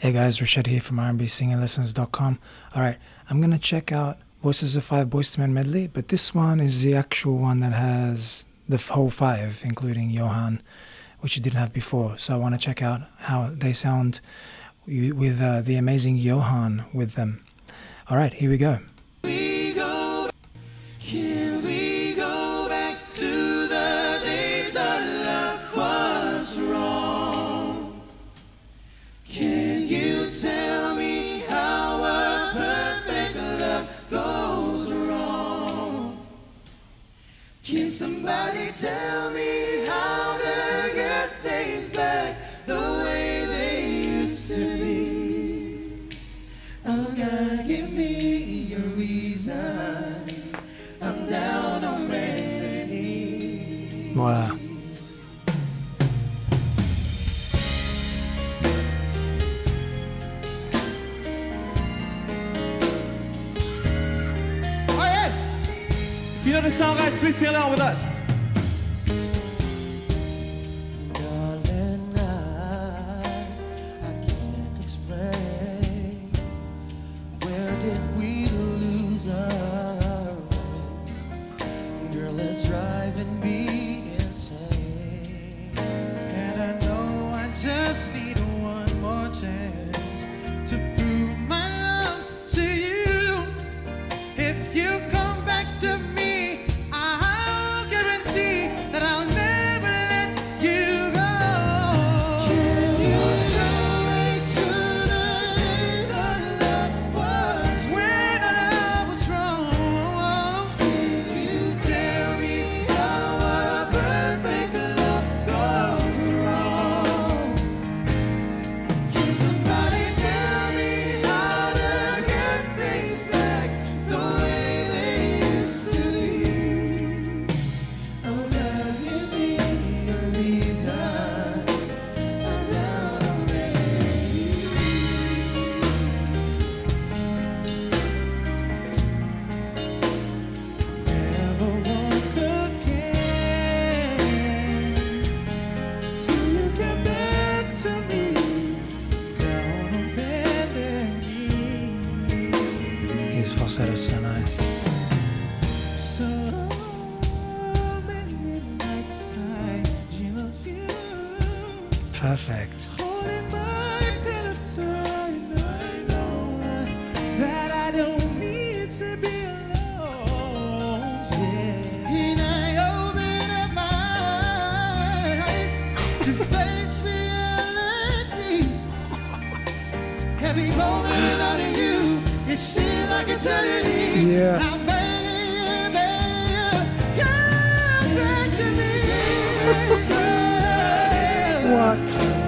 Hey guys, Rached here from RnBSingingLessons.com. Alright, I'm gonna check out Voices of Five Boyz II Men medley, but this one is the actual one that has the whole five, including Johann, which you didn't have before. So I want to check out how they sound with uh, the amazing Johann with them. Alright, here we go. Can somebody tell me how to get things back please sing along with us. Falsetto is what?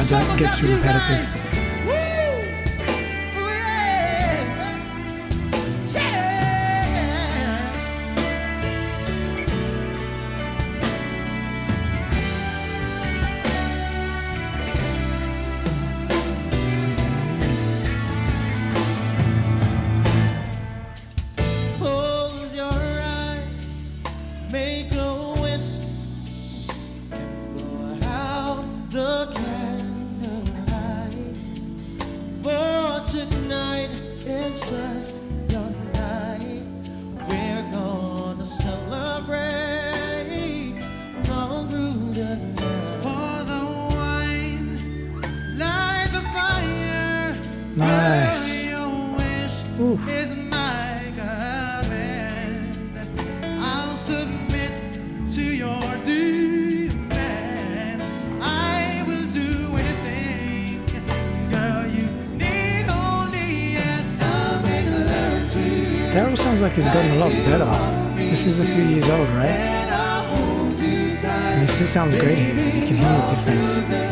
so I don't get too repetitive. sounds like he's gotten a lot better. This is a few years old, right? And he still sounds great. You can hear the difference.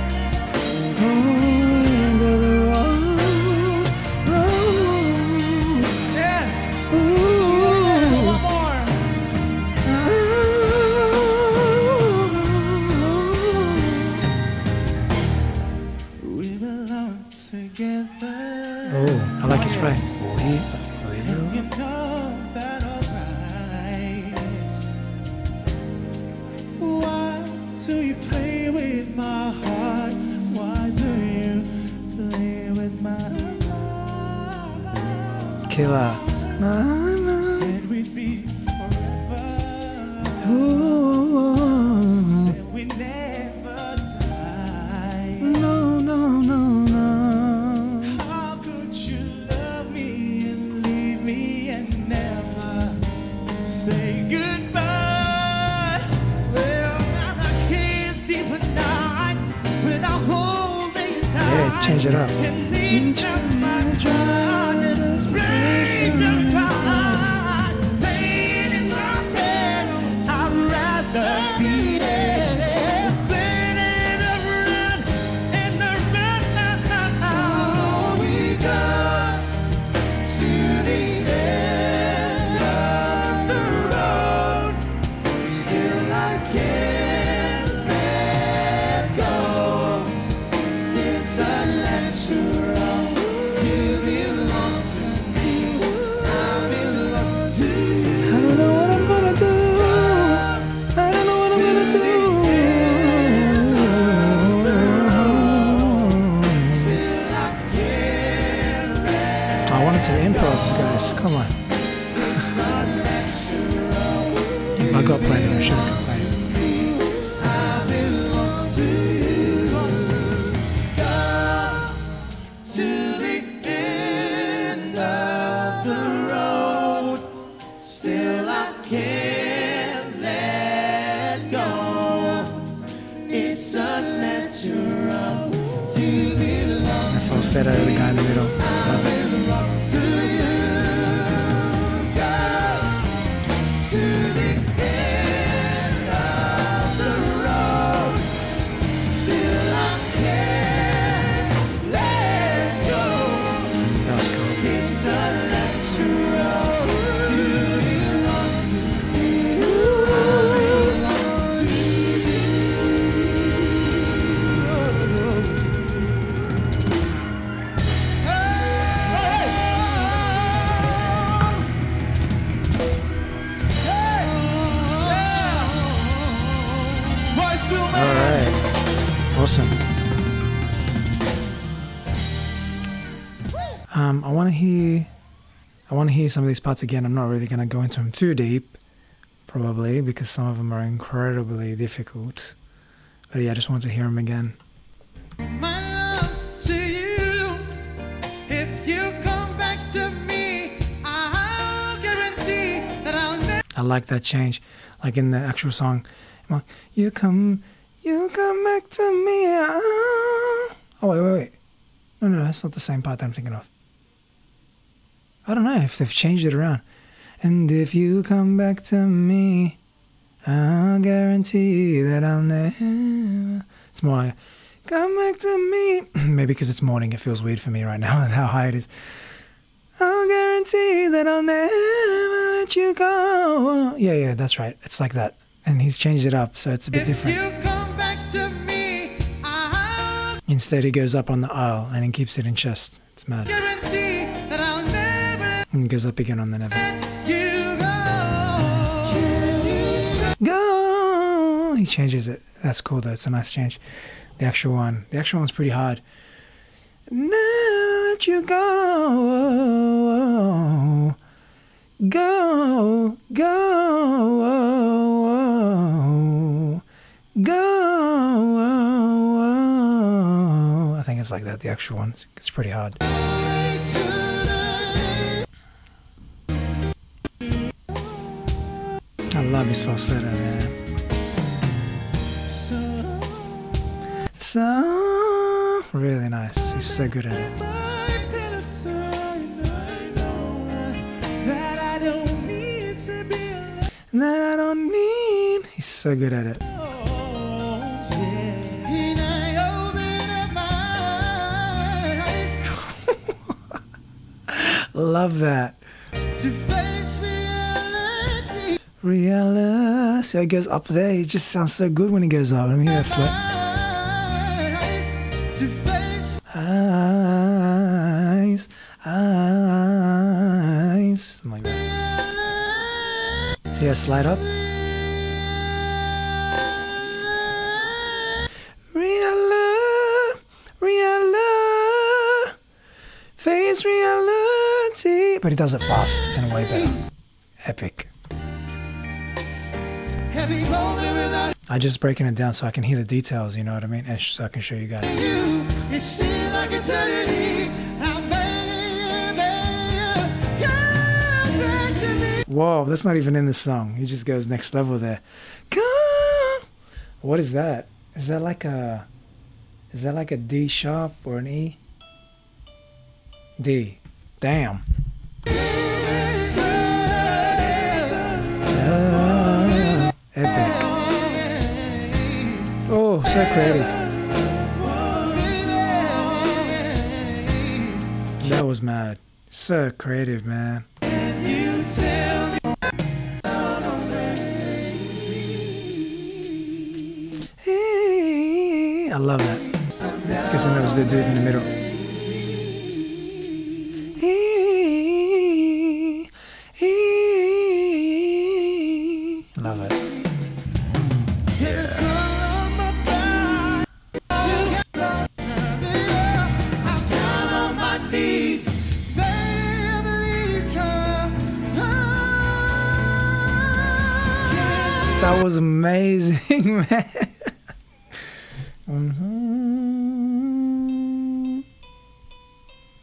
unnatural. To hear some of these parts again. I'm not really going to go into them too deep, probably because some of them are incredibly difficult. But yeah, I just want to hear them again. My love to you. If you come back to me, I'll guarantee that I'll never. I like that change, like in the actual song. Like, you come, you come back to me. ah." Oh wait, wait, wait. No, no, that's not the same part that I'm thinking of. I don't know if they've changed it around. And if you come back to me, I'll guarantee that I'll never. It's more like, come back to me. Maybe because it's morning, it feels weird for me right now, how high it is. I'll guarantee that I'll never let you go. Yeah, yeah, that's right. It's like that. And he's changed it up, so it's a bit If different. you come back to me, Instead, he goes up on the aisle and he keeps it in chest. It's mad. guarantee that I'll never And goes up again on the never. go. Go! He changes it. That's cool though. It's a nice change. The actual one. The actual one's pretty hard. Never let you go. Go, go, go. I think it's like that. The actual one. It's pretty hard. His falsetto, man. So really nice. He's so good at it. That I don't need. He's so good at it. Love that. Reality. So it goes up there. It just sounds so good when it goes up. Let me hear that. Eyes, eyes. Something like that. See that slide up? Real real face reality. But he does it fast and way better. Epic. I just breaking it down so I can hear the details, you know what I mean? And so I can show you guys. you, it seemed like eternity. Now, baby, come back to me. Whoa, that's not even in the song. He just goes next level there. Come. What is that? Is that like a Is that like a D sharp or an E? D. Damn. Epic. So creative. That was mad. So creative, man. I love that. Guessing that was the dude in the middle.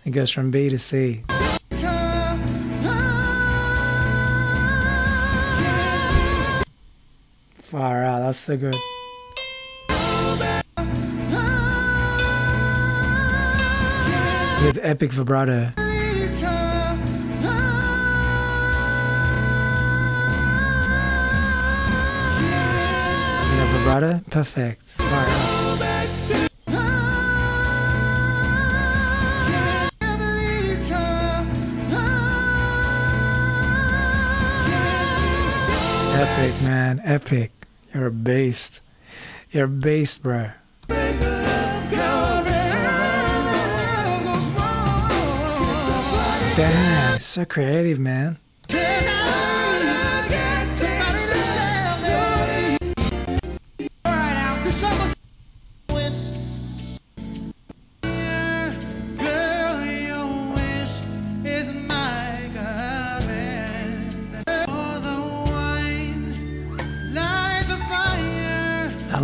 It goes from B to C. Far out. That's so good. With epic vibrato. Vibrato? Perfect. Far. Epic, man. Epic. You're a beast. You're a beast, bro. Damn. So creative, man.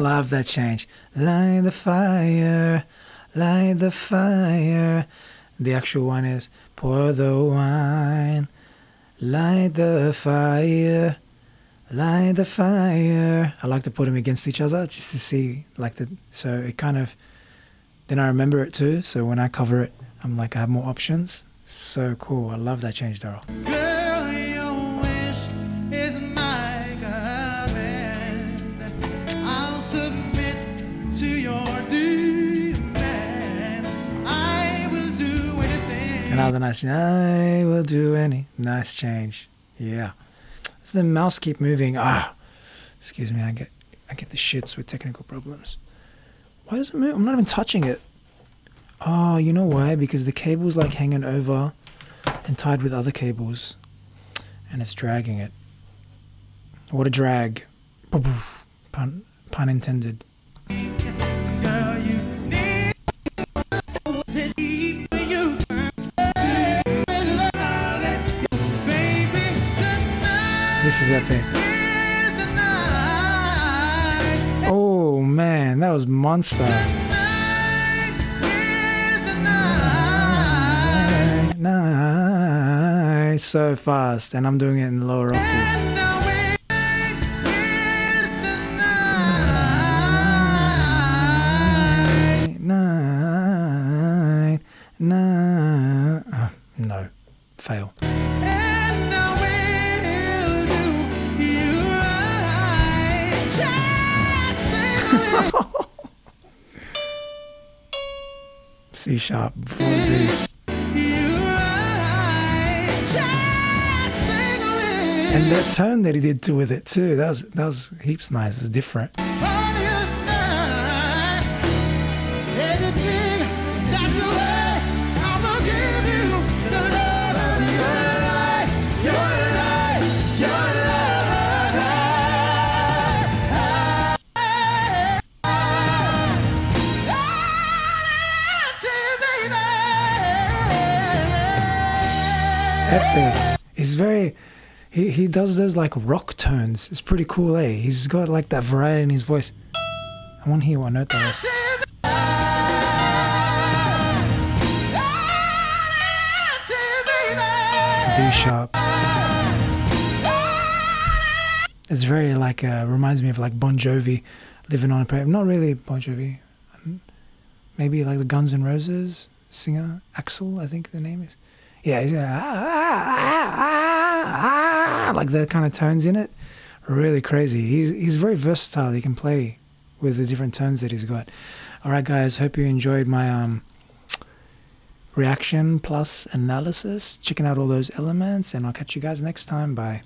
Love that change. Light the fire, light the fire. The actual one is pour the wine, light the fire, light the fire. I like to put them against each other just to see, like the so it kind of. Then I remember it too. So when I cover it, I'm like I have more options. So cool. I love that change, Daryl. Another nice. I will do any nice change. Yeah. Does the mouse keep moving? Ah, excuse me. I get I get the shits with technical problems. Why does it move? I'm not even touching it. Oh, you know why? Because the cable's like hanging over and tied with other cables, and it's dragging it. What a drag! Pun pun intended. Oh man, that was monster. So fast, and I'm doing it in lower octave. C sharp before it. And that tone that he did too with it too. That was that was heaps nice. It's different. He's very. He he does those like rock tones. It's pretty cool, eh? He's got like that variety in his voice. I want to hear what note that was. D sharp. It's very like uh, reminds me of like Bon Jovi, living on a prayer. Not really Bon Jovi. Maybe like the Guns N' Roses singer Axl, I think the name is. Yeah, he's, uh, ah, ah, ah, ah, like the kind of tones in it. Really crazy. He's he's very versatile. He can play with the different tones that he's got. All right, guys. Hope you enjoyed my um reaction plus analysis. Checking out all those elements, and I'll catch you guys next time. Bye.